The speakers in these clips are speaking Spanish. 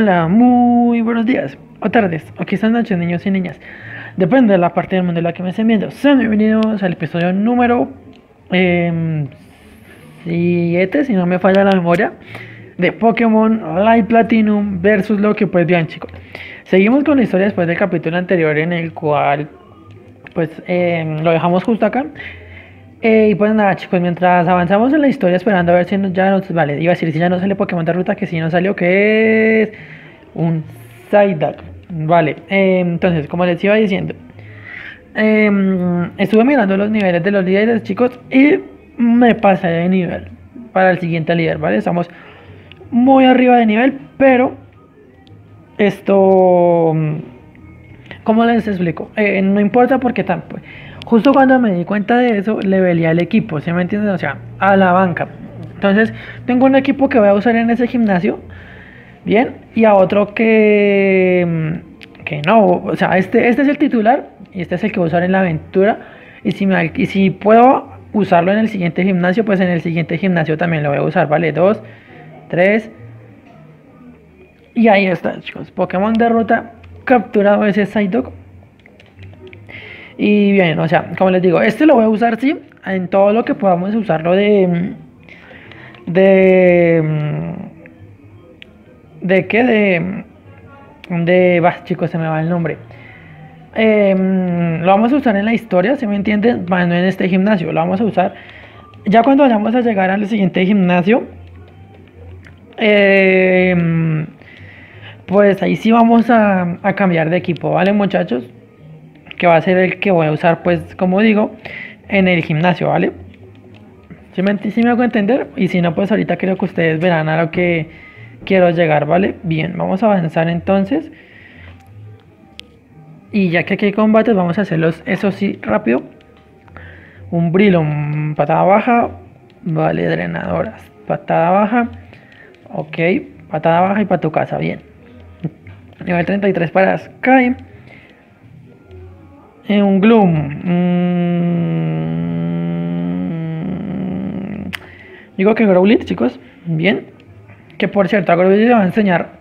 Hola, muy buenos días, o tardes, o quizás noches, niños y niñas. Depende de la parte del mundo en la que me estén viendo. Sean bienvenidos al episodio número 7, si no me falla la memoria, de Pokémon Light Platinum versus lo que pues bien chicos. Seguimos con la historia después del capítulo anterior en el cual pues em, lo dejamos justo acá. Y pues nada chicos, mientras avanzamos en la historia esperando a ver si ya nos... Vale, iba a decir si ya no sale Pokémon de ruta, que si no salió, que es un Psyduck. Vale, em, entonces como les iba diciendo, em, estuve mirando los niveles de los líderes chicos y me pasé de nivel para el siguiente líder, ¿vale? Estamos muy arriba de nivel, pero esto... ¿Cómo les explico? Eh, no importa porque tampoco... Justo cuando me di cuenta de eso, le velía al equipo, ¿sí me entienden? O sea, a la banca. Entonces, tengo un equipo que voy a usar en ese gimnasio, bien, y a otro que, mm, que no, o sea, este, este es el titular y este es el que voy a usar en la aventura. Y si, me, y si puedo usarlo en el siguiente gimnasio, pues en el siguiente gimnasio también lo voy a usar, ¿vale? Dos, tres. Y ahí está, chicos. Pokémon de ruta capturado ese Psyduck y bien, o sea, como les digo, este lo voy a usar, sí, en todo lo que podamos usarlo de... De... ¿De qué? De... De... Bah, chicos, se me va el nombre. Em, lo vamos a usar en la historia, ¿se me entienden? Bueno, en este gimnasio, lo vamos a usar. Ya cuando vayamos a llegar al siguiente gimnasio, em, pues ahí sí vamos a, a cambiar de equipo, ¿vale muchachos? Que va a ser el que voy a usar, pues, como digo, en el gimnasio, ¿vale? Si me, me hago entender, y si no, pues ahorita creo que ustedes verán a lo que quiero llegar, ¿vale? Bien, vamos a avanzar entonces. Y ya que aquí hay combates, vamos a hacerlos, eso sí, rápido. Un brilo, patada baja, vale, drenadoras, patada baja, ok, patada baja y para tu casa, bien. Nivel 33 para Sky un Gloom. Mm. Digo que Growlit, chicos. Bien. Que por cierto, a Growlit le va a enseñar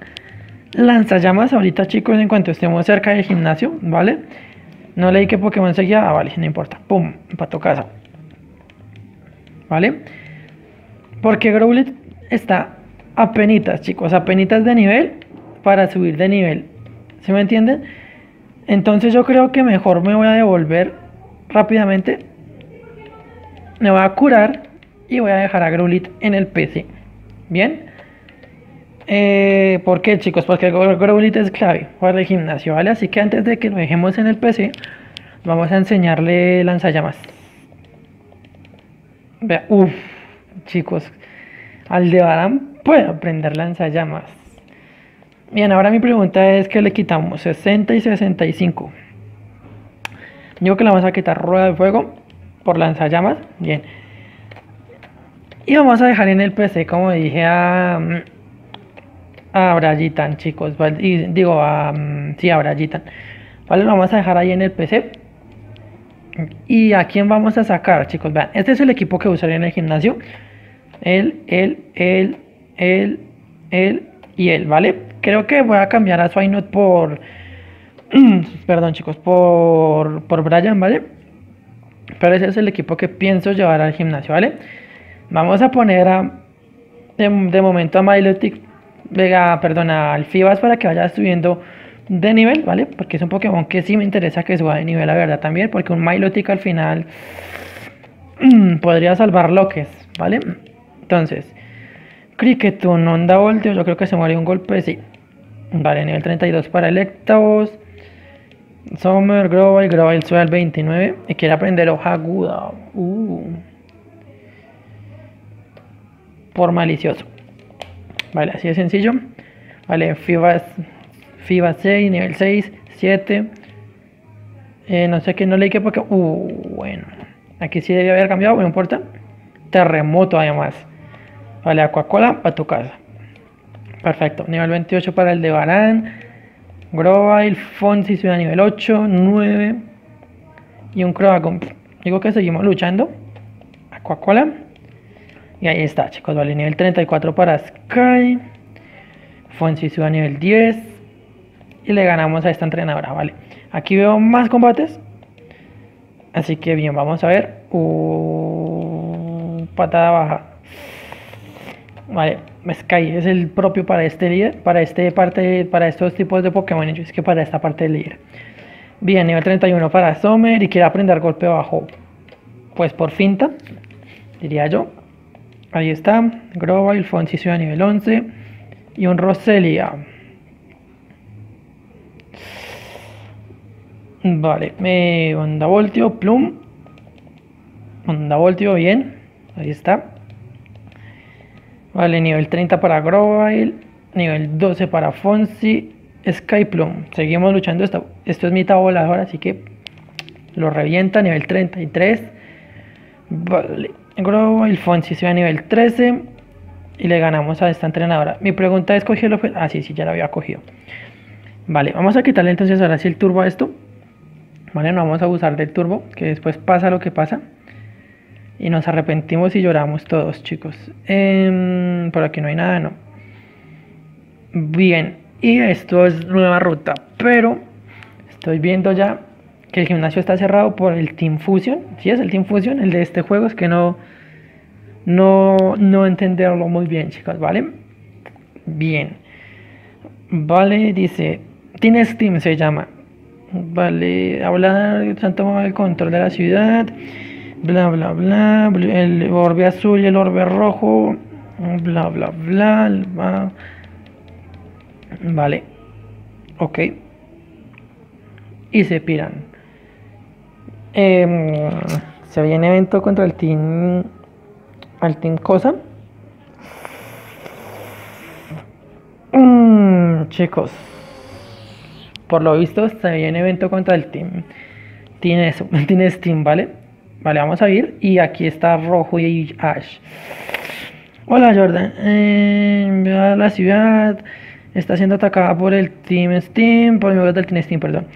lanzallamas ahorita, chicos, en cuanto estemos cerca del gimnasio, ¿vale? No leí que Pokémon seguía. Ah, vale, no importa. Pum, para tu casa. ¿Vale? Porque Growlit está a penitas, chicos, a penitas de nivel para subir de nivel. ¿Se me entienden? Entonces yo creo que mejor me voy a devolver rápidamente. Me voy a curar y voy a dejar a Grulit en el PC. Bien. Eh, ¿Por qué chicos? Porque Grulit es clave para el gimnasio, ¿vale? Así que antes de que lo dejemos en el PC, vamos a enseñarle lanzallamas. Vea, uff, chicos, Aldebarán puede aprender lanzallamas. Bien, ahora mi pregunta es que le quitamos 60 y 65. Digo que le vamos a quitar rueda de fuego por lanzallamas. Bien. Y vamos a dejar en el PC, como dije a, a Brayitan, chicos. Y digo, a, sí, a Brayitan. Vale, lo vamos a dejar ahí en el PC. ¿Y a quién vamos a sacar, chicos? Vean, este es el equipo que usaré en el gimnasio. Él, él, él, él, él y él, ¿vale? Creo que voy a cambiar a Swinot por. perdón, chicos, por, por Brian, ¿vale? Pero ese es el equipo que pienso llevar al gimnasio, ¿vale? Vamos a poner a. De, momento a Milotic. Vega, perdón, al Fibas para que vaya subiendo de nivel, ¿vale? Porque es un Pokémon que sí me interesa que suba de nivel, la verdad, también. Porque un Milotic al final. podría salvar loques, ¿vale? Entonces. Cricketun, onda volteo, yo creo que se muere un golpe, sí. Vale, nivel 32 para Electabuzz. Summer, Grovyle, Grovyle sube al 29 y quiere aprender hoja aguda. Uh. Por malicioso. Vale, así de sencillo. Vale, FIBA, FIBA 6, nivel 6, 7. Eh, no sé qué, no leí que porque... Uh, bueno. Aquí sí debe haber cambiado, no importa. Terremoto además. Vale, Aquacola para tu casa. Perfecto. Nivel 28 para el de Barán. Grovile, Fonsi sube a nivel 8, 9. Y un Croagón. Digo que seguimos luchando. Aquacola. Y ahí está, chicos. Vale, nivel 34 para Sky. Fonsi sube a nivel 10 y le ganamos a esta entrenadora, ¿vale? Aquí veo más combates. Así que bien, vamos a ver. Uh, patada baja. Vale, Sky es el propio para este líder, para este parte, para estos tipos de Pokémon, es que para esta parte del líder. Bien, nivel 31 para Sommer y quiere aprender golpe bajo. Pues por finta, diría yo. Ahí está, Grovyle, Fonsi a nivel 11 y un Roselia. Vale, me onda voltio, plum. Onda voltio, bien. Ahí está. Vale, nivel 30 para Grovyle. Nivel 12 para Fonsi. Skyplum. Seguimos luchando. Esto, esto es mitad volador, así que lo revienta. Nivel 33. Vale. Grovyle, Fonsi se va a nivel 13. Y le ganamos a esta entrenadora. Mi pregunta es: ¿cogió el Ah, sí, sí, ya lo había cogido. Vale, vamos a quitarle entonces ahora sí el turbo a esto. Vale, no vamos a abusar del turbo, que después pasa lo que pasa. Y nos arrepentimos y lloramos todos, chicos. Em, por aquí no hay nada, no. Bien, y esto es nueva ruta. Pero estoy viendo ya que el gimnasio está cerrado por el Team Fusion. Sí, es el Team Fusion, el de este juego. Es que no, no, no entenderlo muy bien, chicos, ¿vale? Bien. Vale, dice, Team Steam se llama. Vale, hablar, se han el control de la ciudad, bla, bla, bla, el orbe azul y el orbe rojo, bla, bla, bla, vale, ok, y se piran. Eh, se viene evento contra el team, al team Cosa. Mm, chicos, por lo visto se viene evento contra el team. Tiene eso, tiene Steam, ¿vale? Vale, vamos a ir. Y aquí está Rojo y Ash. Hola Jordan. Eh, la ciudad está siendo atacada por el Team Steam. Por el del Team Steam, perdón.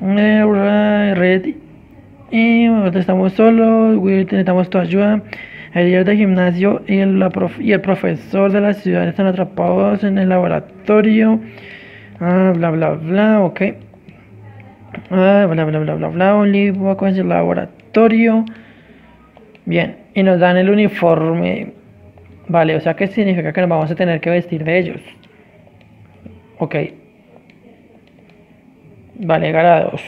Eh, red. Y estamos solos. Necesitamos tu ayuda. El líder de gimnasio y el, profesor de la ciudad están atrapados en el laboratorio. Ah, bla bla bla, ok. Ah, bla bla bla bla bla, libro con el laboratorio. Bien, y nos dan el uniforme. Vale, o sea que significa que nos vamos a tener que vestir de ellos. Ok. Vale, grados.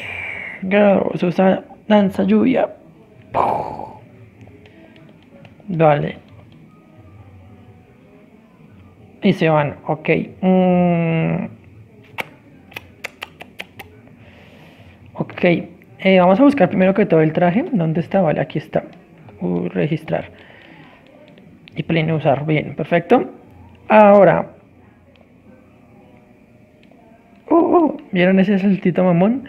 Grados, usa danza lluvia. Vale. Y se van, ok. Mm. Ok, eh, vamos a buscar primero que todo el traje. ¿Dónde está? Vale, aquí está. Uh, registrar. Y pleno usar. Bien, perfecto. Ahora. Uh, uh, ¿Vieron ese saltito mamón?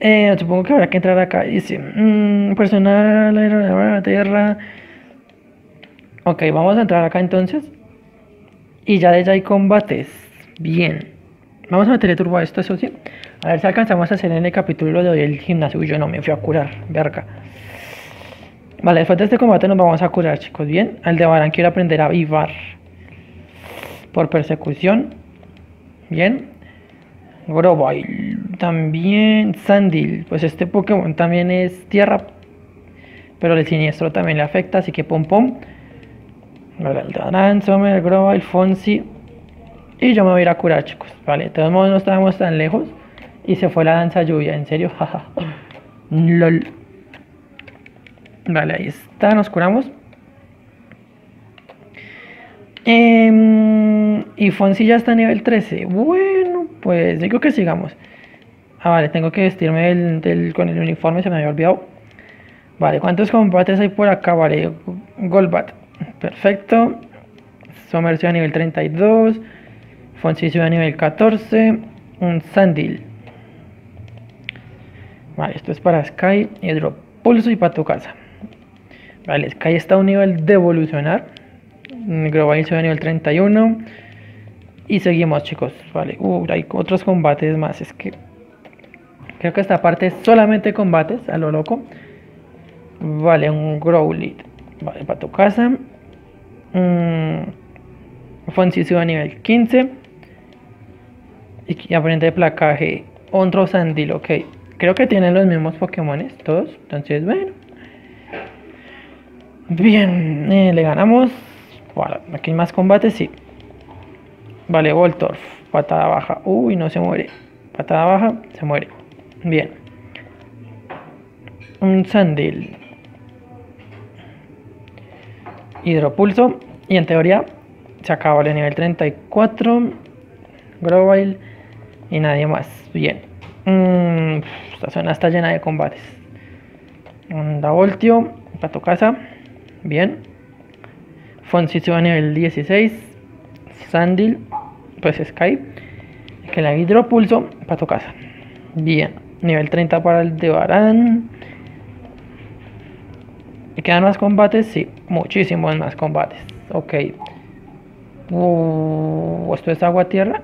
Eh, supongo que habrá que entrar acá. Dice, mmm, personal, la tierra. Ok, vamos a entrar acá entonces. Y ya de allá hay combates. Bien. Vamos a meterle turbo a esto, eso sí. A ver si alcanzamos a hacer en el capítulo de hoy el gimnasio. Uy, yo no me fui a curar, verga. Vale, después de este combate nos vamos a curar, chicos. Bien, Aldebarán quiere aprender a vivar por persecución. Bien. Grovyle también. Sandil, pues este Pokémon también es tierra. Pero el siniestro también le afecta, así que pum pum. Vale, Aldebarán, Sommer, Grovyle, Fonsi. Y yo me voy a ir a curar, chicos. Vale, de todos modos no estábamos tan lejos. Y se fue la danza lluvia, en serio, jaja. LOL. Vale, ahí está, nos curamos. Em, y Fonsi ya está a nivel 13. Bueno, pues digo que sigamos. Ah, vale, tengo que vestirme con el uniforme, se me había olvidado. Vale, ¿cuántos combates hay por acá? Vale, Golbat. Perfecto. Somercio a nivel 32. Fonsi a nivel 14. Un Sandil. Vale, esto es para Sky, Hidropulso y para tu casa. Vale, Sky está a un nivel de evolucionar. Global se a nivel 31. Y seguimos, chicos. Vale, uh, hay otros combates más. Es que creo que esta parte es solamente combates, a lo loco. Vale, un Growlit. Vale, para tu casa. Mm, Fonsi sube a nivel 15. Y aprende placaje. Otro Sandil, ok. Creo que tienen los mismos Pokémon todos. Entonces, bueno. Bien, eh, le ganamos. Bueno, aquí hay más combates, sí. Vale, Voltorf. Patada baja. Uy, no se muere. Patada baja, se muere. Bien. Un Sandil. Hidropulso. Y en teoría se acaba el nivel 34. Grovyle. Y nadie más. Bien. Mm, esta zona está llena de combates. Onda Voltio. Para tu casa. Bien. Fonsi se va a nivel 16. Sandil. Pues Sky. Que la hidropulso. Para tu casa. Bien. Nivel 30 para el de Barán. ¿Y quedan más combates? Sí, muchísimos más combates. Ok. Uh, ¿Esto es agua tierra?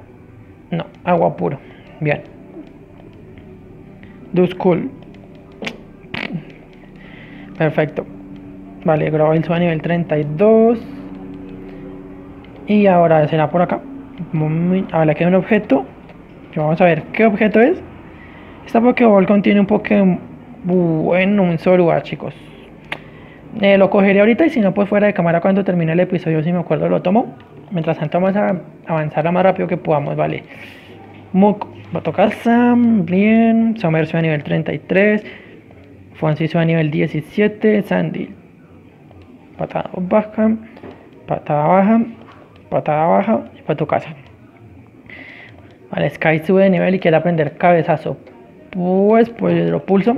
No, agua puro. Bien. Duskull. Perfecto. Vale, Gravel a nivel 32. Y ahora será por acá. Ahora queda un objeto. Vamos a ver qué objeto es. Esta Pokéball contiene un Pokémon bueno, un Zorua, chicos. Eh, lo cogeré ahorita y si no, pues fuera de cámara cuando termine el episodio, si me acuerdo, lo tomo. Mientras tanto, vamos a avanzar lo más rápido que podamos, ¿vale? Muk, Sam, bien. Somercio a nivel 33. Fonciso a nivel 17. Sandy. Patada baja. Patada baja. Patada baja. Y para tu casa. Vale, Sky sube de nivel y quiere aprender cabezazo. Pues, pues lo pulso.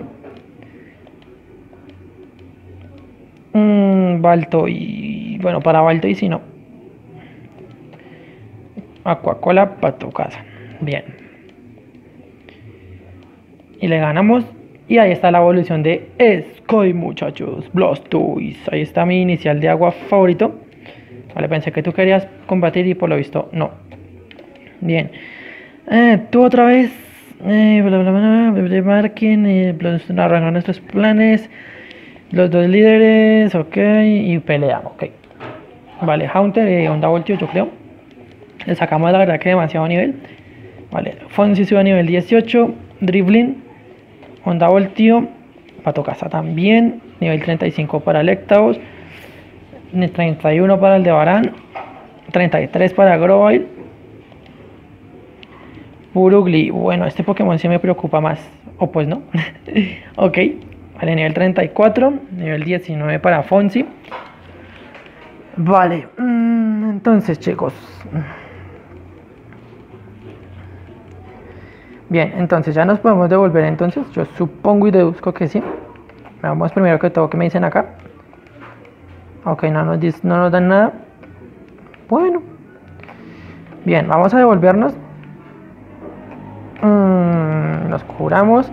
Mm, Balto y. Bueno, para Balto y si no. Aquacola para tu casa. Bien. Y le ganamos. Y ahí está la evolución de Sky, muchachos. Blastoise. Ahí está mi inicial de agua favorito. Vale, pensé que tú querías combatir y por lo visto no. Bien. Eh, tú otra vez. Eh, bla, bla, bla, bla, marquen. Eh, nuestros planes. Los dos líderes, ok. Y pelea, ok. Vale, Haunter y Onda Voltio, yo creo. Le sacamos la verdad que demasiado nivel. Vale, Fonsi sube a nivel 18. Dribbling. Onda Voltio. Pato Casa también. Nivel 35 para Lectaos. 31 para el de Barán. 33 para Grovyle. Purugli. Bueno, este Pokémon sí me preocupa más. O pues no. ok. Vale, nivel 34, nivel 19 para Fonsi. Vale, mm, entonces chicos. Bien, entonces ya nos podemos devolver entonces. Yo supongo y deduzco que sí. Vamos primero que todo que me dicen acá. Ok, no nos, no nos dan nada. Bueno. Bien, vamos a devolvernos. Mm, nos curamos.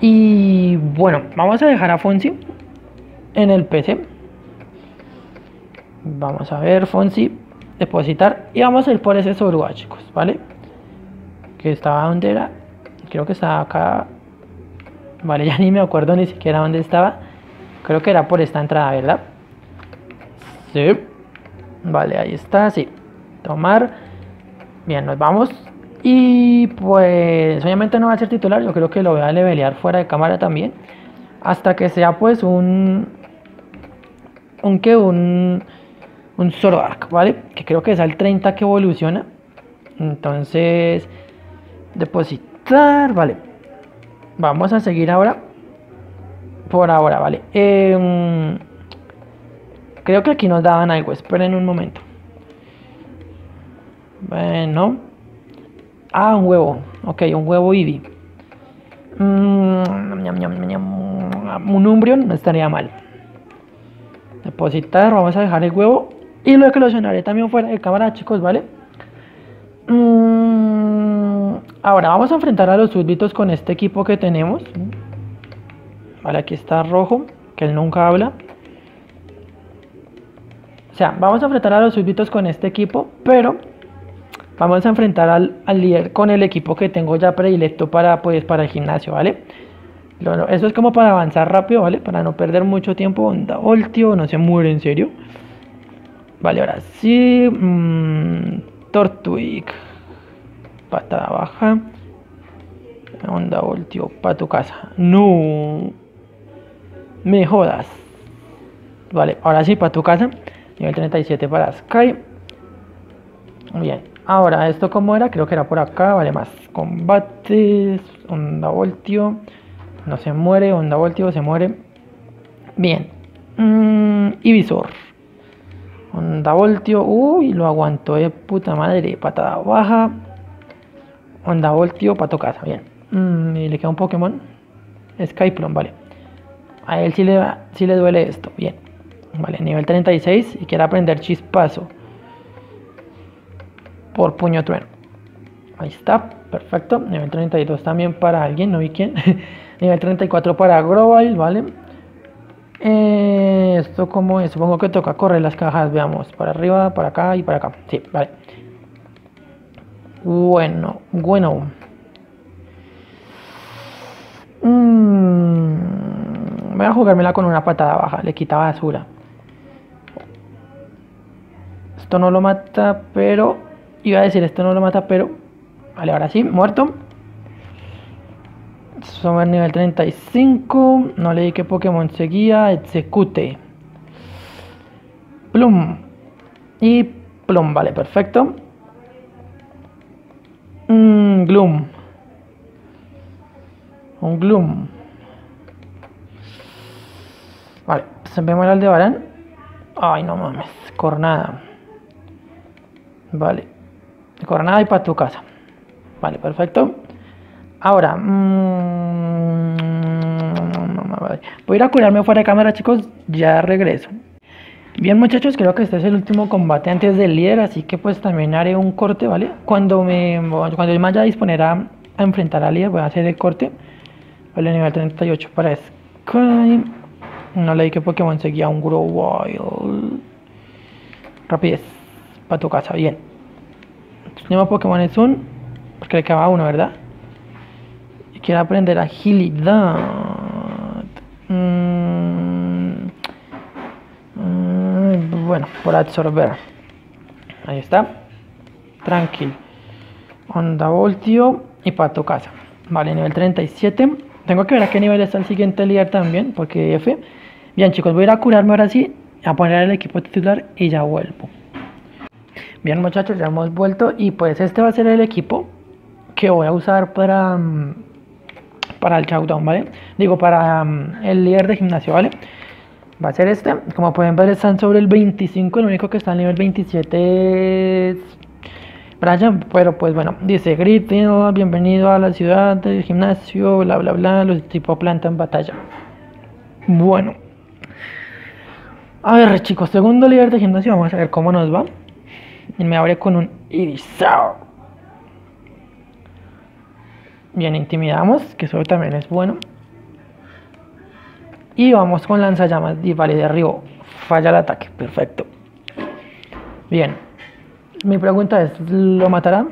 Y bueno, vamos a dejar a Fonsi en el PC. Vamos a ver, Fonsi, depositar. Y vamos a ir por ese Zorua, chicos, ¿vale? Estaba donde era. Creo que estaba acá. Vale, ya ni me acuerdo ni siquiera dónde estaba. Creo que era por esta entrada, ¿verdad? Sí. Vale, ahí está, sí. Tomar. Bien, nos vamos. Y pues obviamente no va a ser titular, yo creo que lo voy a levelear fuera de cámara también. Hasta que sea pues un... Un que un... Un Zoroark, ¿vale? Que creo que es al 30 que evoluciona. Entonces... Depositar, vale. Vamos a seguir ahora. Por ahora, vale. Em, creo que aquí nos daban algo. Esperen un momento. Bueno. Ah, un huevo. Ok, un huevo Eevee. Mm, un Umbreon no estaría mal. Depositar, vamos a dejar el huevo. Y lo eclosionaré también fuera de cámara, chicos, ¿vale? Mm, ahora vamos a enfrentar a los súbditos con este equipo que tenemos. Vale, aquí está rojo, que él nunca habla. O sea, vamos a enfrentar a los súbditos con este equipo, pero Vamos a enfrentar al, líder con el equipo que tengo ya predilecto para, pues, para el gimnasio, ¿vale? Eso es como para avanzar rápido, ¿vale? Para no perder mucho tiempo. Onda Voltio, no se muere en serio. Vale, ahora sí. Mmm. Patada baja. Onda voltio para tu casa. No. Me jodas. Vale, ahora sí para tu casa. Nivel 37 para Sky. Bien. Ahora, ¿esto cómo era? Creo que era por acá. Vale, más combates. Onda voltio. No se muere. Onda voltio se muere. Bien. Mm, y visor. Onda voltio. Uy, lo aguantó de puta madre. Patada baja. Onda voltio para tu casa. Bien. Mm, y le queda un Pokémon. Skyplon, vale. A él sí le, sí le duele esto. Bien. Vale, nivel 36 y quiere aprender chispazo. Por puño trueno. Ahí está, perfecto. Nivel 32 también para alguien, no vi quién. nivel 34 para Global, ¿vale? Eh, esto como es, supongo que toca correr las cajas, veamos, para arriba, para acá y para acá. Sí, vale. Bueno, bueno. Mm, voy a jugármela con una patada baja, le quita basura. Esto no lo mata, pero... Iba a decir, esto no lo mata, pero... Vale, ahora sí, muerto. Somos nivel 35. No le di que Pokémon seguía. Execute. Plum. Y Plum, vale, perfecto. Mm, gloom. Un Gloom. Vale, ve mal al de Barán. Ay, no mames. Cornada. Vale. Cornada y para tu casa. Vale, perfecto. Ahora, mmm, voy a ir a curarme fuera de cámara, chicos. Ya regreso. Bien, muchachos, creo que este es el último combate antes del líder, así que pues también haré un corte, ¿vale? Cuando me cuando yo me vaya a disponer a, enfrentar al líder, voy a hacer el corte. Vale, nivel 38 para Sky. No leí que Pokémon seguía un Wild. Rapidez. Para tu casa, bien. Su nuevo Pokémon es un. Porque le quedaba uno, ¿verdad? Y quiero aprender agilidad. Mm, bueno, por absorber. Ahí está. Tranquilo. Onda Voltio y para tu casa. Vale, nivel 37. Tengo que ver a qué nivel está el siguiente líder también, porque F. Bien, chicos, voy a ir a curarme ahora sí, a poner el equipo titular y ya vuelvo. Bien muchachos, ya hemos vuelto y pues este va a ser el equipo que voy a usar para, mm, para el showdown, ¿vale? Digo, para mm, el líder de gimnasio, ¿vale? Va a ser este. Como pueden ver, están sobre el 25. El único que está al nivel 27 es Brian. Pero pues bueno, dice Grito, bienvenido a la ciudad del gimnasio, bla bla bla. Los tipo planta en batalla. Bueno. A ver, chicos, segundo líder de gimnasio. Vamos a ver cómo nos va. Y me abre con un Irisao. Bien, intimidamos, que eso también es bueno. Y vamos con lanzallamas. Y vale, derribo. Falla el ataque. Perfecto. Bien. Mi pregunta es, ¿lo matará?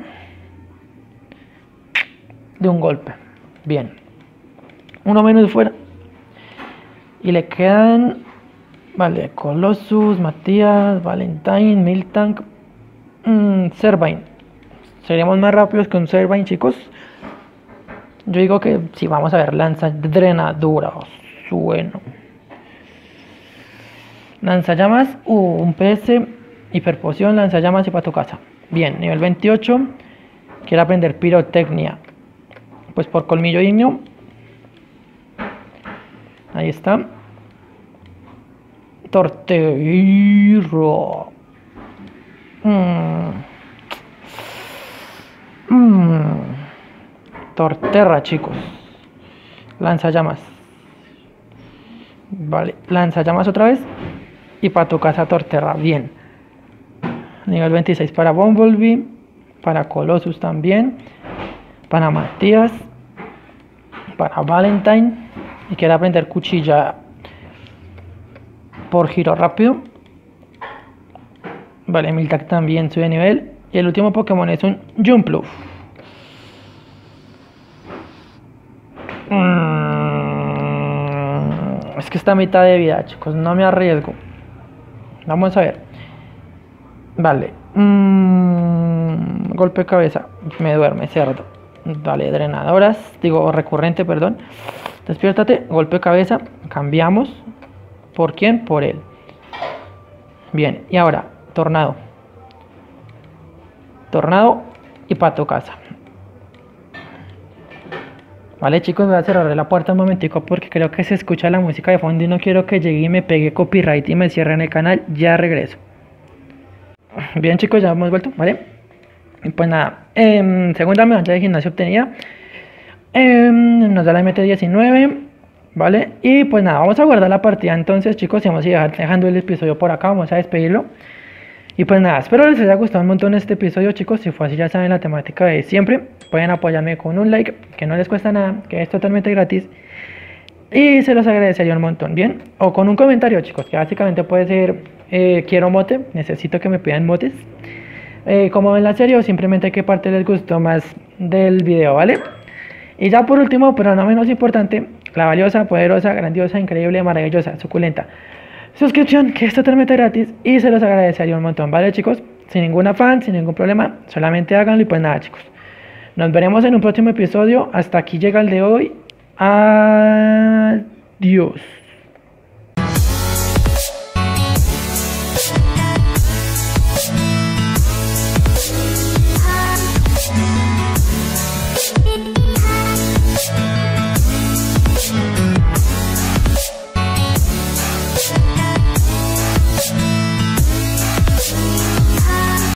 De un golpe. Bien. Uno menos fuera. Y le quedan... Vale, Colossus, Matías, Valentine, Miltank, Mmm, Servine. Seríamos más rápidos que un Servine, chicos. Yo digo que si vamos a ver lanza drenadura. Bueno. Lanzallamas, uh, un PS, hiperpoción, lanzallamas y para tu casa. Bien, nivel 28. Quiero aprender pirotecnia. Pues por colmillo ignio. Ahí está. Torteiro. Mm. Mm. Torterra, chicos. Lanza llamas. Vale, lanza llamas otra vez. Y para tu casa Torterra, bien. Nivel 26 para Bumblebee. Para Colossus también. Para Matías. Para Valentine. Y quiere aprender cuchilla por giro rápido. Vale, Miltak también sube nivel. Y el último Pokémon es un Jumpluff. Mm, es que está a mitad de vida, chicos. No me arriesgo. Vamos a ver. Vale. Mm, golpe de cabeza. Me duerme, cerdo. Vale, drenadoras. Digo, recurrente, perdón. Despiértate. Golpe de cabeza. Cambiamos. ¿Por quién? Por él. Bien. Y ahora, tornado. Tornado y pato casa. Vale chicos, voy a cerrar la puerta un momentico porque creo que se escucha la música de fondo y no quiero que llegue y me pegue copyright y me cierren el canal. Ya regreso. Bien chicos, ya hemos vuelto, ¿vale? Pues nada, eh, segunda medalla de gimnasio obtenida. Em, nos da la MT19, ¿vale? Y pues nada, vamos a guardar la partida entonces chicos y vamos a ir dejando el episodio por acá, vamos a despedirlo. Y pues nada, espero les haya gustado un montón este episodio chicos, si fue así ya saben la temática de siempre, pueden apoyarme con un like, que no les cuesta nada, que es totalmente gratis. Y se los agradecería un montón, ¿bien? O con un comentario chicos, que básicamente puede ser, eh, quiero mote, necesito que me pidan motes. Eh, como en la serie o simplemente qué parte les gustó más del video, ¿vale? Y ya por último, pero no menos importante, la valiosa, poderosa, grandiosa, increíble, maravillosa, suculenta suscripción que es totalmente gratis y se los agradecería un montón, ¿vale chicos? Sin ningún afán, sin ningún problema, solamente háganlo y pues nada chicos. Nos veremos en un próximo episodio. Hasta aquí llega el de hoy. Adiós.